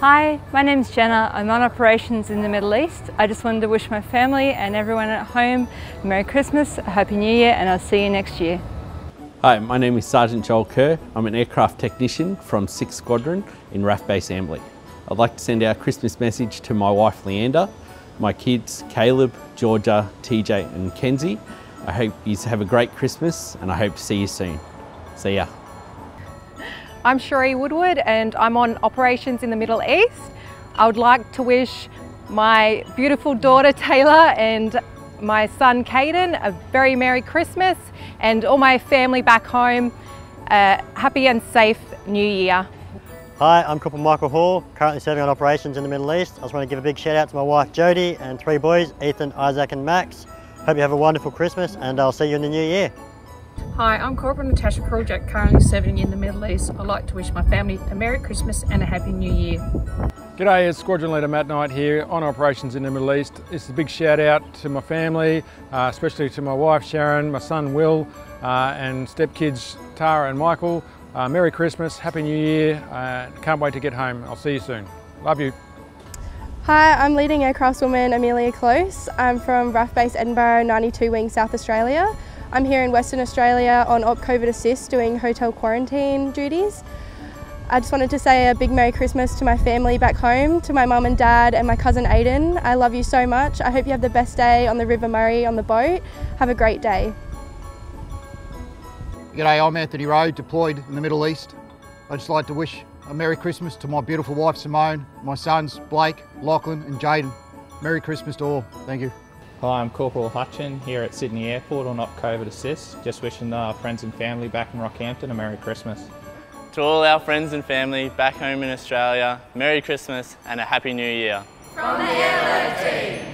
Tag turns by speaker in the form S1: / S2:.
S1: Hi, my name's Jenna. I'm on operations in the Middle East. I just wanted to wish my family and everyone at home Merry Christmas, a Happy New Year, and I'll see you next year.
S2: Hi, my name is Sergeant Joel Kerr. I'm an aircraft technician from 6th Squadron in RAAF Base Amberley. I'd like to send our Christmas message to my wife Leander, my kids Caleb, Georgia, TJ and Kenzie. I hope you have a great Christmas and I hope to see you soon. See ya.
S3: I'm Cherie Woodward and I'm on operations in the Middle East. I would like to wish my beautiful daughter Taylor and my son Caden a very Merry Christmas and all my family back home a happy and safe New Year.
S4: Hi, I'm Corporal Michael Hall, currently serving on operations in the Middle East. I just want to give a big shout out to my wife Jodie and three boys, Ethan, Isaac and Max. Hope you have a wonderful Christmas and I'll see you in the new year.
S5: Hi, I'm Corporal Natasha Kruljak, currently serving in the Middle East. I'd like to wish my family a Merry Christmas and a Happy New Year.
S6: G'day, it's Squadron Leader Matt Knight here on operations in the Middle East. It's a big shout out to my family, uh, especially to my wife Sharon, my son Will, uh, and stepkids Tara and Michael. Uh, Merry Christmas, Happy New Year, uh, can't wait to get home. I'll see you soon. Love you.
S7: Hi, I'm leading aircraftswoman Amelia Close. I'm from RAAF Base Edinburgh 92 Wing South Australia. I'm here in Western Australia on Op COVID Assist doing hotel quarantine duties. I just wanted to say a big Merry Christmas to my family back home, to my mum and dad and my cousin Aiden. I love you so much. I hope you have the best day on the River Murray on the boat. Have a great day.
S8: G'day, I'm Anthony Rowe, deployed in the Middle East. I'd just like to wish a Merry Christmas to my beautiful wife Simone, my sons Blake, Lachlan and Jaden. Merry Christmas to all. Thank you.
S9: Hi, I'm Corporal Hutchin here at Sydney Airport on Op COVID Assist. Just wishing our friends and family back in Rockhampton a Merry Christmas.
S10: To all our friends and family back home in Australia, Merry Christmas and a Happy New Year.
S11: From the LOT.